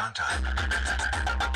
Time.